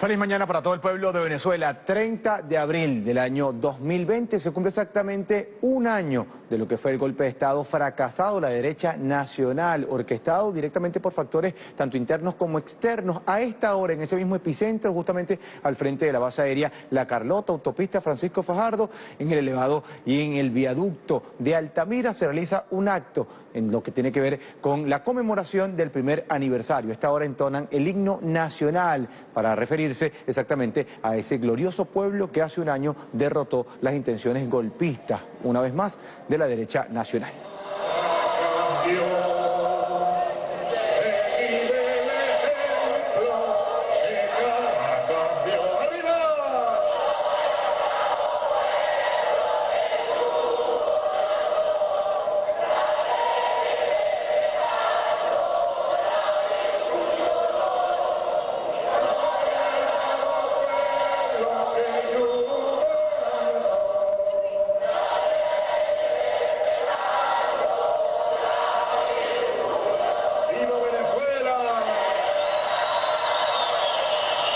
Feliz mañana para todo el pueblo de Venezuela. 30 de abril del año 2020 se cumple exactamente un año de lo que fue el golpe de Estado fracasado la derecha nacional, orquestado directamente por factores tanto internos como externos. A esta hora, en ese mismo epicentro, justamente al frente de la base aérea La Carlota, autopista Francisco Fajardo, en el elevado y en el viaducto de Altamira, se realiza un acto en lo que tiene que ver con la conmemoración del primer aniversario. A esta hora entonan el himno nacional para referir exactamente a ese glorioso pueblo que hace un año derrotó las intenciones golpistas, una vez más, de la derecha nacional.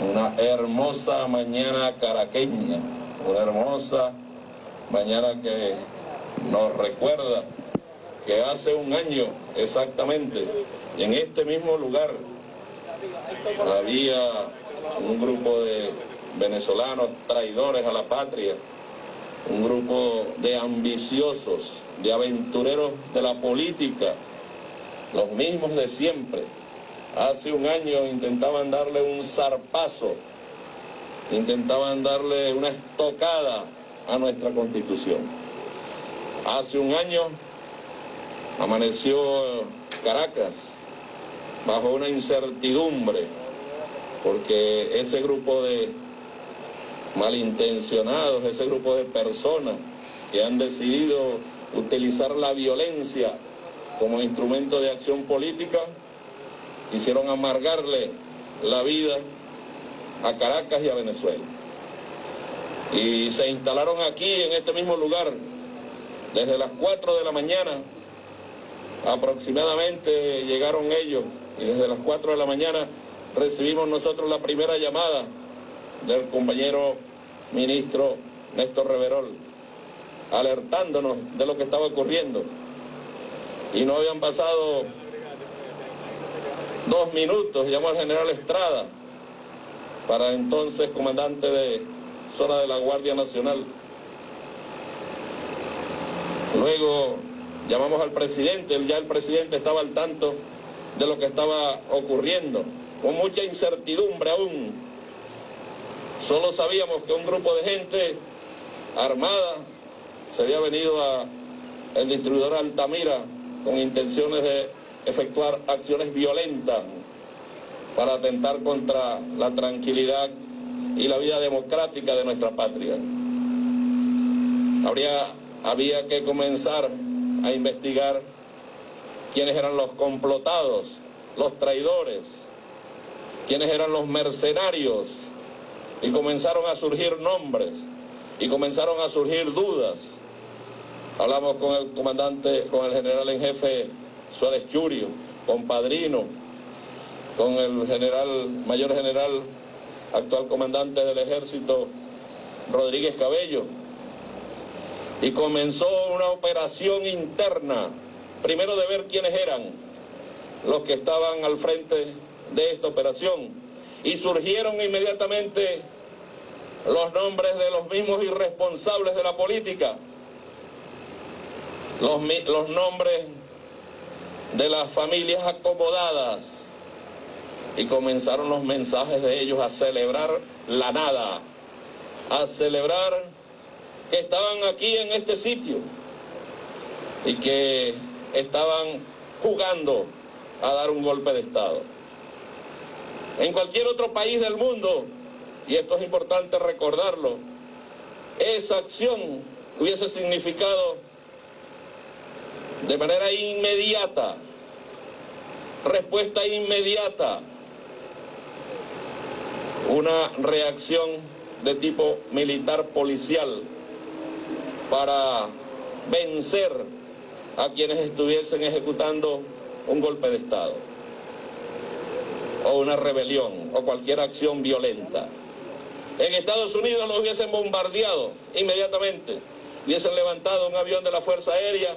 Una hermosa mañana caraqueña, una hermosa mañana que nos recuerda que hace un año exactamente, en este mismo lugar, había un grupo de venezolanos traidores a la patria, un grupo de ambiciosos, de aventureros de la política, los mismos de siempre. Hace un año intentaban darle un zarpazo, intentaban darle una estocada a nuestra constitución. Hace un año amaneció Caracas bajo una incertidumbre, porque ese grupo de malintencionados, ese grupo de personas que han decidido utilizar la violencia como instrumento de acción política, quisieron amargarle la vida a Caracas y a Venezuela. Y se instalaron aquí, en este mismo lugar, desde las 4 de la mañana, aproximadamente llegaron ellos, y desde las 4 de la mañana recibimos nosotros la primera llamada del compañero ministro Néstor Reverol, alertándonos de lo que estaba ocurriendo. Y no habían pasado dos minutos, llamó al general Estrada, para entonces comandante de zona de la Guardia Nacional. Luego llamamos al presidente, ya el presidente estaba al tanto de lo que estaba ocurriendo, con mucha incertidumbre aún Solo sabíamos que un grupo de gente armada se había venido a el distribuidor Altamira con intenciones de efectuar acciones violentas para atentar contra la tranquilidad y la vida democrática de nuestra patria. Habría, había que comenzar a investigar quiénes eran los complotados, los traidores, quiénes eran los mercenarios y comenzaron a surgir nombres y comenzaron a surgir dudas. Hablamos con el comandante, con el general en jefe Suárez Churio, con Padrino, con el general, mayor general, actual comandante del ejército, Rodríguez Cabello. Y comenzó una operación interna, primero de ver quiénes eran los que estaban al frente de esta operación y surgieron inmediatamente los nombres de los mismos irresponsables de la política, los, los nombres de las familias acomodadas y comenzaron los mensajes de ellos a celebrar la nada, a celebrar que estaban aquí en este sitio y que estaban jugando a dar un golpe de Estado. En cualquier otro país del mundo, y esto es importante recordarlo, esa acción hubiese significado de manera inmediata, respuesta inmediata, una reacción de tipo militar policial para vencer a quienes estuviesen ejecutando un golpe de Estado o una rebelión o cualquier acción violenta. En Estados Unidos lo hubiesen bombardeado inmediatamente, hubiesen levantado un avión de la Fuerza Aérea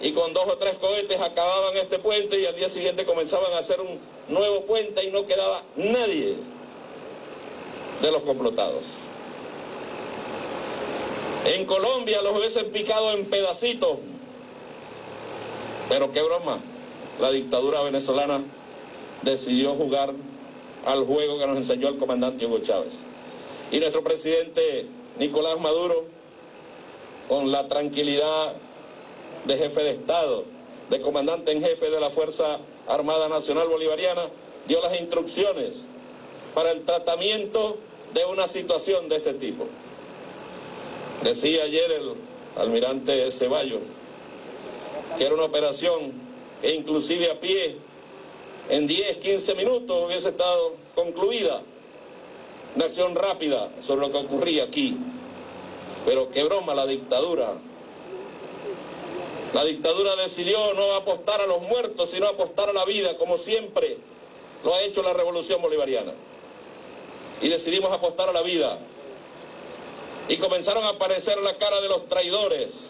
y con dos o tres cohetes acababan este puente y al día siguiente comenzaban a hacer un nuevo puente y no quedaba nadie de los complotados. En Colombia los hubiesen picado en pedacitos, pero qué broma, la dictadura venezolana decidió jugar al juego que nos enseñó el comandante Hugo Chávez. Y nuestro presidente Nicolás Maduro, con la tranquilidad de jefe de Estado, de comandante en jefe de la Fuerza Armada Nacional Bolivariana, dio las instrucciones para el tratamiento de una situación de este tipo. Decía ayer el almirante Ceballos que era una operación que inclusive a pie en 10, 15 minutos hubiese estado concluida una acción rápida sobre lo que ocurría aquí. Pero qué broma la dictadura. La dictadura decidió no apostar a los muertos, sino apostar a la vida, como siempre lo ha hecho la revolución bolivariana. Y decidimos apostar a la vida. Y comenzaron a aparecer la cara de los traidores.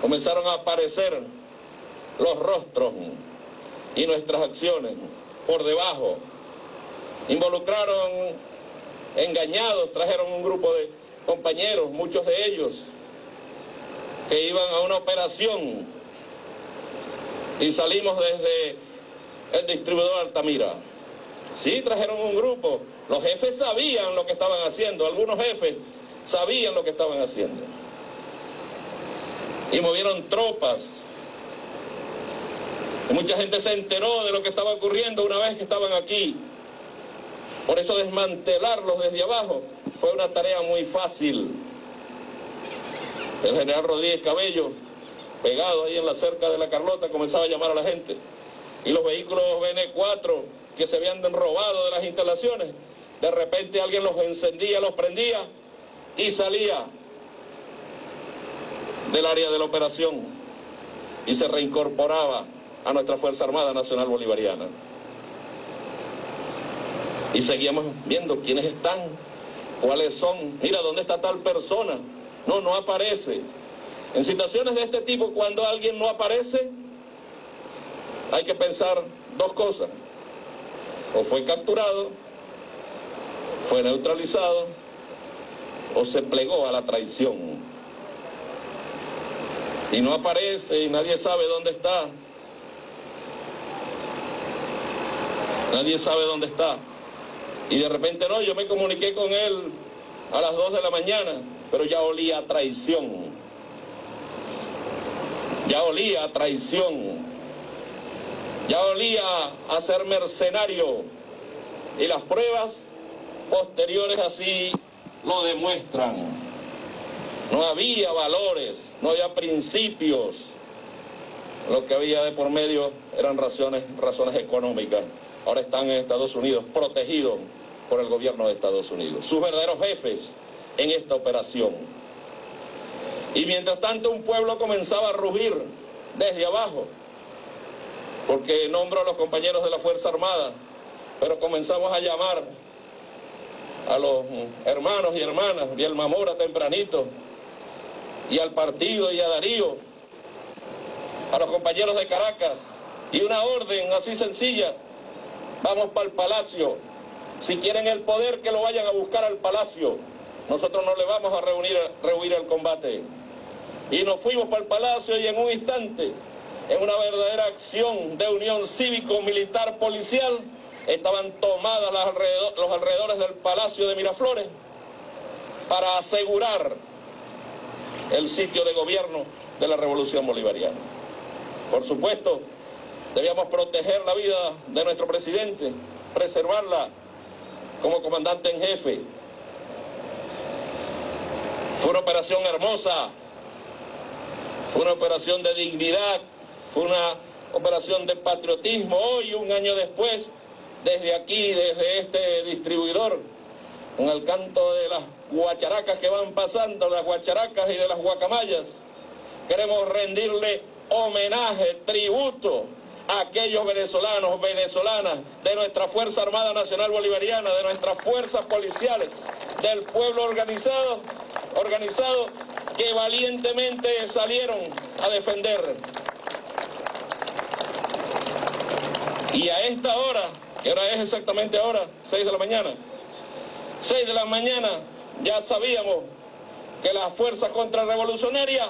Comenzaron a aparecer los rostros y nuestras acciones por debajo. Involucraron engañados, trajeron un grupo de compañeros, muchos de ellos, que iban a una operación y salimos desde el distribuidor Altamira. Sí, trajeron un grupo. Los jefes sabían lo que estaban haciendo, algunos jefes sabían lo que estaban haciendo. Y movieron tropas. Mucha gente se enteró de lo que estaba ocurriendo una vez que estaban aquí. Por eso desmantelarlos desde abajo fue una tarea muy fácil. El general Rodríguez Cabello, pegado ahí en la cerca de la Carlota, comenzaba a llamar a la gente. Y los vehículos BN4 que se habían robado de las instalaciones, de repente alguien los encendía, los prendía y salía del área de la operación y se reincorporaba a nuestra Fuerza Armada Nacional Bolivariana. Y seguíamos viendo quiénes están, cuáles son, mira, ¿dónde está tal persona? No, no aparece. En situaciones de este tipo, cuando alguien no aparece, hay que pensar dos cosas. O fue capturado, fue neutralizado, o se plegó a la traición. Y no aparece y nadie sabe dónde está. Nadie sabe dónde está. Y de repente no, yo me comuniqué con él a las 2 de la mañana, pero ya olía a traición. Ya olía a traición. Ya olía a ser mercenario. Y las pruebas posteriores así lo demuestran. No había valores, no había principios. Lo que había de por medio eran razones, razones económicas. Ahora están en Estados Unidos protegidos por el gobierno de Estados Unidos. Sus verdaderos jefes en esta operación. Y mientras tanto un pueblo comenzaba a rugir desde abajo, porque nombro a los compañeros de la Fuerza Armada, pero comenzamos a llamar a los hermanos y hermanas, y el Mamora tempranito, y al partido y a Darío, a los compañeros de Caracas, y una orden así sencilla, vamos para el palacio, si quieren el poder que lo vayan a buscar al palacio, nosotros no le vamos a reunir, reunir el combate. Y nos fuimos para el palacio y en un instante, en una verdadera acción de unión cívico-militar policial, estaban tomadas los alrededores del Palacio de Miraflores para asegurar el sitio de gobierno de la Revolución Bolivariana. Por supuesto, debíamos proteger la vida de nuestro presidente, preservarla como comandante en jefe. Fue una operación hermosa, fue una operación de dignidad, fue una operación de patriotismo. Hoy, un año después, desde aquí, desde este distribuidor, con el canto de las guacharacas que van pasando, las guacharacas y de las guacamayas, queremos rendirle homenaje, tributo a aquellos venezolanos, venezolanas de nuestra Fuerza Armada Nacional Bolivariana, de nuestras fuerzas policiales, del pueblo organizado, organizado que valientemente salieron a defender. Y a esta hora, que hora es exactamente ahora, 6 de la mañana, 6 de la mañana ya sabíamos que las fuerzas contrarrevolucionarias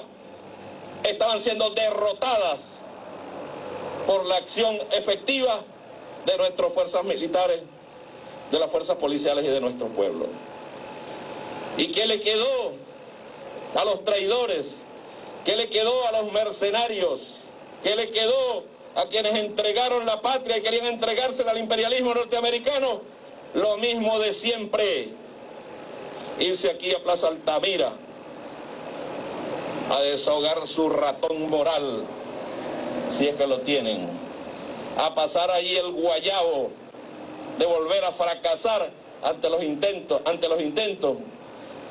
estaban siendo derrotadas por la acción efectiva de nuestras fuerzas militares, de las fuerzas policiales y de nuestro pueblo. ¿Y qué le quedó a los traidores? ¿Qué le quedó a los mercenarios? ¿Qué le quedó a quienes entregaron la patria y querían entregársela al imperialismo norteamericano? Lo mismo de siempre. Irse aquí a Plaza Altamira a desahogar su ratón moral, si es que lo tienen, a pasar ahí el guayabo de volver a fracasar ante los intentos, ante los intentos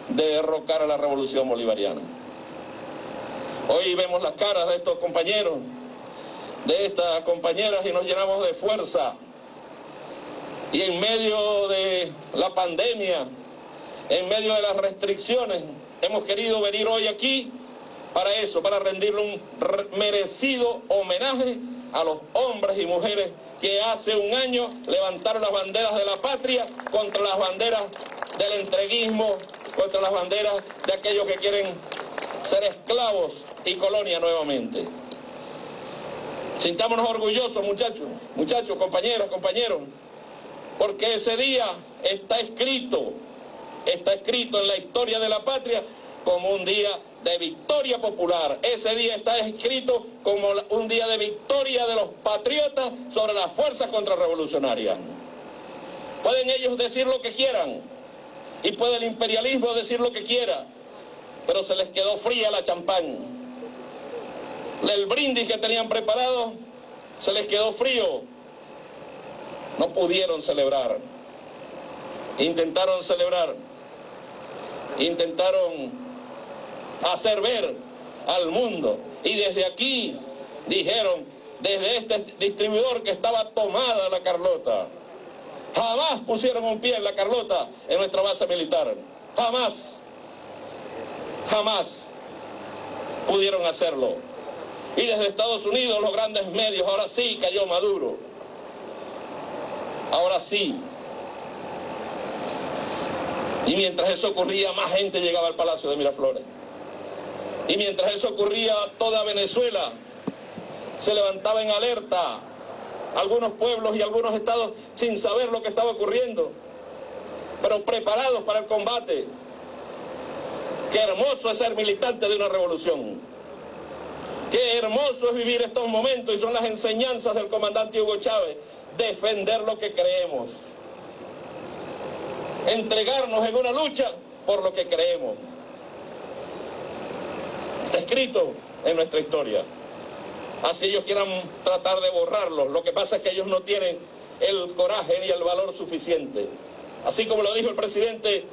de derrocar a la revolución bolivariana. Hoy vemos las caras de estos compañeros, de estas compañeras y nos llenamos de fuerza. Y en medio de la pandemia, en medio de las restricciones, hemos querido venir hoy aquí para eso, para rendirle un merecido homenaje a los hombres y mujeres que hace un año levantaron las banderas de la patria contra las banderas del entreguismo, contra las banderas de aquellos que quieren ser esclavos y colonia nuevamente. Sintámonos orgullosos, muchachos, muchachos, compañeras, compañeros, porque ese día está escrito, está escrito en la historia de la patria como un día de victoria popular. Ese día está escrito como un día de victoria de los patriotas sobre las fuerzas contrarrevolucionarias. Pueden ellos decir lo que quieran y puede el imperialismo decir lo que quiera, pero se les quedó fría la champán. El brindis que tenían preparado se les quedó frío. No pudieron celebrar. Intentaron celebrar. Intentaron hacer ver al mundo. Y desde aquí dijeron, desde este distribuidor que estaba tomada la Carlota, jamás pusieron un pie en la Carlota en nuestra base militar. Jamás, jamás pudieron hacerlo. Y desde Estados Unidos los grandes medios, ahora sí cayó Maduro. Ahora sí. Y mientras eso ocurría, más gente llegaba al Palacio de Miraflores. Y mientras eso ocurría, toda Venezuela se levantaba en alerta, algunos pueblos y algunos estados sin saber lo que estaba ocurriendo, pero preparados para el combate. Qué hermoso es ser militante de una revolución. Qué hermoso es vivir estos momentos y son las enseñanzas del comandante Hugo Chávez. Defender lo que creemos. Entregarnos en una lucha por lo que creemos escrito en nuestra historia. Así ellos quieran tratar de borrarlo. Lo que pasa es que ellos no tienen el coraje ni el valor suficiente. Así como lo dijo el presidente,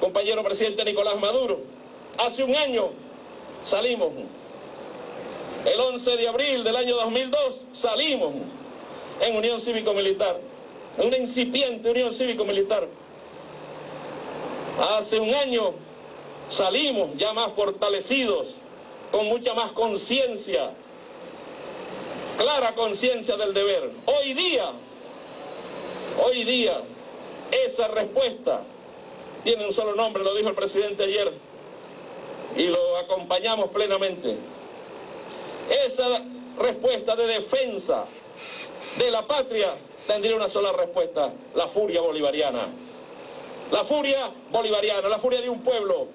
compañero presidente Nicolás Maduro. Hace un año salimos. El 11 de abril del año 2002 salimos en Unión Cívico-Militar. Una incipiente Unión Cívico-Militar. Hace un año salimos ya más fortalecidos con mucha más conciencia, clara conciencia del deber. Hoy día, hoy día, esa respuesta tiene un solo nombre, lo dijo el presidente ayer, y lo acompañamos plenamente. Esa respuesta de defensa de la patria tendría una sola respuesta, la furia bolivariana. La furia bolivariana, la furia de un pueblo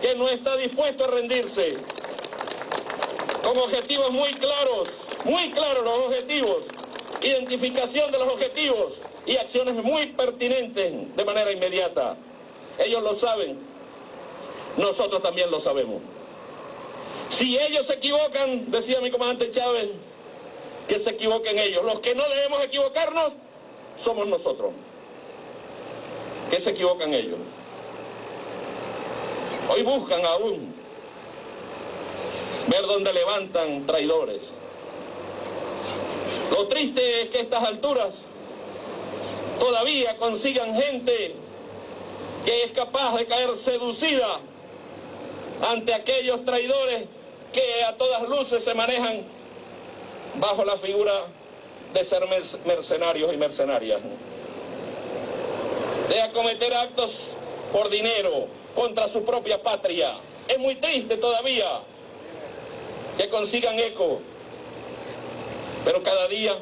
que no está dispuesto a rendirse, con objetivos muy claros, muy claros los objetivos, identificación de los objetivos y acciones muy pertinentes de manera inmediata. Ellos lo saben, nosotros también lo sabemos. Si ellos se equivocan, decía mi comandante Chávez, que se equivoquen ellos. Los que no debemos equivocarnos somos nosotros. Que se equivocan ellos. Hoy buscan aún ver dónde levantan traidores. Lo triste es que a estas alturas todavía consigan gente que es capaz de caer seducida ante aquellos traidores que a todas luces se manejan bajo la figura de ser mercenarios y mercenarias. De acometer actos por dinero contra su propia patria. Es muy triste todavía que consigan eco, pero cada día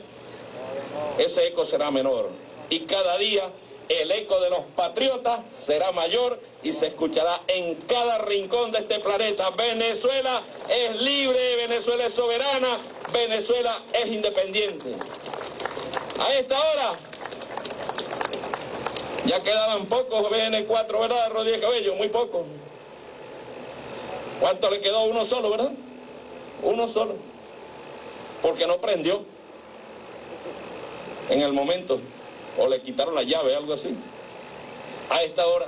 ese eco será menor y cada día el eco de los patriotas será mayor y se escuchará en cada rincón de este planeta. Venezuela es libre, Venezuela es soberana, Venezuela es independiente. A esta hora ya quedaban pocos BN4, ¿verdad, Rodríguez Cabello? Muy pocos. ¿Cuánto le quedó? Uno solo, ¿verdad? Uno solo. Porque no prendió en el momento o le quitaron la llave, algo así. A esta hora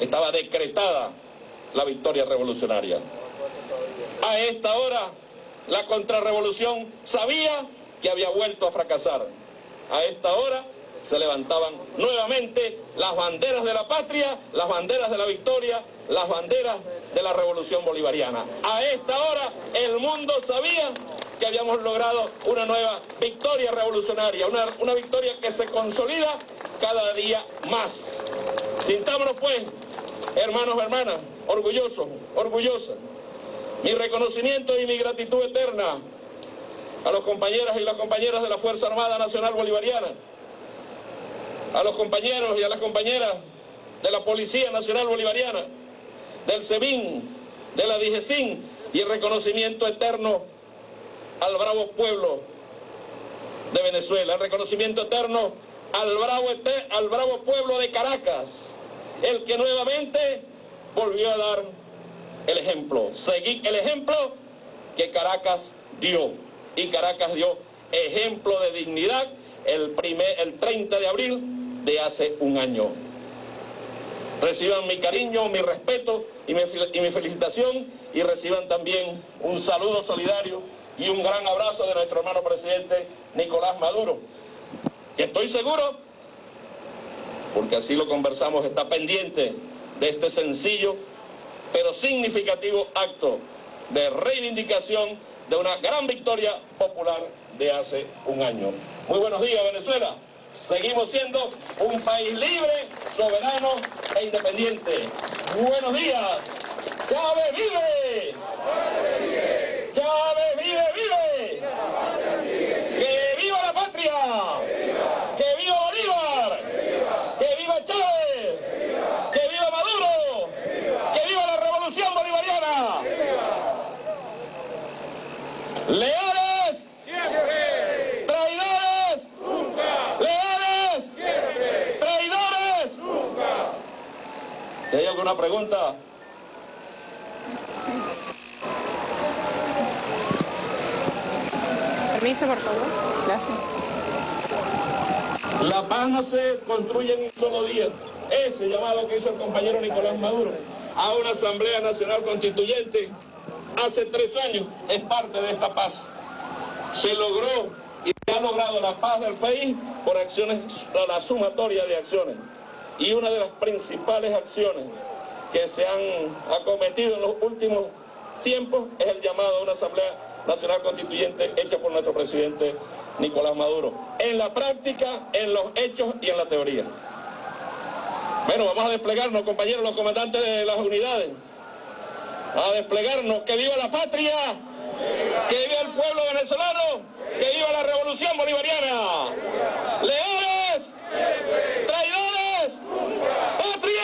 estaba decretada la victoria revolucionaria. A esta hora la contrarrevolución sabía que había vuelto a fracasar. A esta hora se levantaban nuevamente las banderas de la patria, las banderas de la victoria, las banderas de la revolución bolivariana. A esta hora el mundo sabía que habíamos logrado una nueva victoria revolucionaria, una, una victoria que se consolida cada día más. Sintámonos pues, hermanos, hermanas, orgullosos, orgullosas. Mi reconocimiento y mi gratitud eterna a los compañeras y las compañeras de la Fuerza Armada Nacional Bolivariana, a los compañeros y a las compañeras de la Policía Nacional Bolivariana, del SEBIN, de la DIGESIN y el reconocimiento eterno al bravo pueblo de Venezuela, el reconocimiento eterno al bravo, al bravo pueblo de Caracas, el que nuevamente volvió a dar el ejemplo, seguir el ejemplo que Caracas dio. Y Caracas dio ejemplo de dignidad el, primer, el 30 de abril de hace un año. Reciban mi cariño, mi respeto y mi, y mi felicitación y reciban también un saludo solidario y un gran abrazo de nuestro hermano presidente Nicolás Maduro, que estoy seguro, porque así lo conversamos, está pendiente de este sencillo pero significativo acto de reivindicación de una gran victoria popular de hace un año. Muy buenos días, Venezuela. Seguimos siendo un país libre, soberano e independiente. Buenos días. ¡Chávez vive! ¡Chávez vive! ¡Que ¡Que viva Bolívar! ¡Que viva Chávez! ¡Que viva Maduro! ¡Que viva la revolución bolivariana! ¡Leales! ¡Siempre! ¡Traidores! ¡Nunca! ¡Leales! ¡Siempre! ¡Traidores! ¡Nunca! Si hay alguna pregunta... Permiso, por favor. Gracias. La paz no se construye en un solo día. Ese llamado que hizo el compañero Nicolás Maduro a una Asamblea Nacional Constituyente hace tres años es parte de esta paz. Se logró y se ha logrado la paz del país por acciones, la sumatoria de acciones. Y una de las principales acciones que se han acometido en los últimos tiempos es el llamado a una Asamblea Nacional Constituyente hecha por nuestro presidente Nicolás Maduro. En la práctica, en los hechos y en la teoría. Bueno, vamos a desplegarnos, compañeros, los comandantes de las unidades. A desplegarnos. ¡Que viva la patria! ¡Que viva el pueblo venezolano! ¡Que viva la revolución bolivariana! ¡Leales! ¡Traidores! ¡Patria!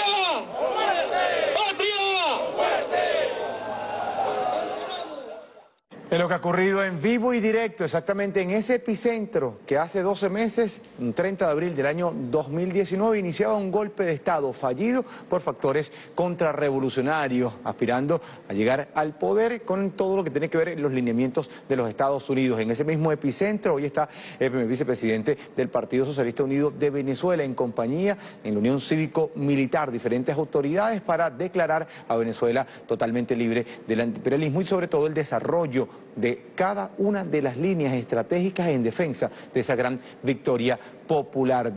En lo que ha ocurrido en vivo y directo, exactamente en ese epicentro que hace 12 meses, un 30 de abril del año 2019, iniciaba un golpe de Estado fallido por factores contrarrevolucionarios, aspirando a llegar al poder con todo lo que tiene que ver los lineamientos de los Estados Unidos. En ese mismo epicentro hoy está el vicepresidente del Partido Socialista Unido de Venezuela en compañía en la Unión Cívico-Militar, diferentes autoridades para declarar a Venezuela totalmente libre del imperialismo y sobre todo el desarrollo de cada una de las líneas estratégicas en defensa de esa gran victoria popular.